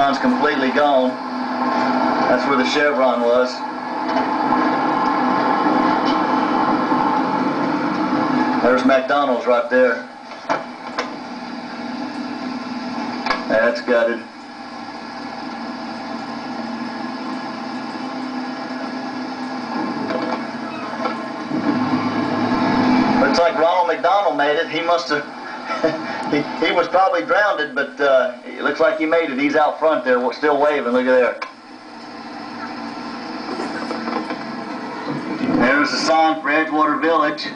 Chevron's completely gone. That's where the Chevron was. There's McDonald's right there. That's gutted. Looks like Ronald McDonald made it. He must have. he, he was probably drowned, but uh, it looks like he made it. He's out front there, still waving. Look at there. There's the sign for Edgewater Village.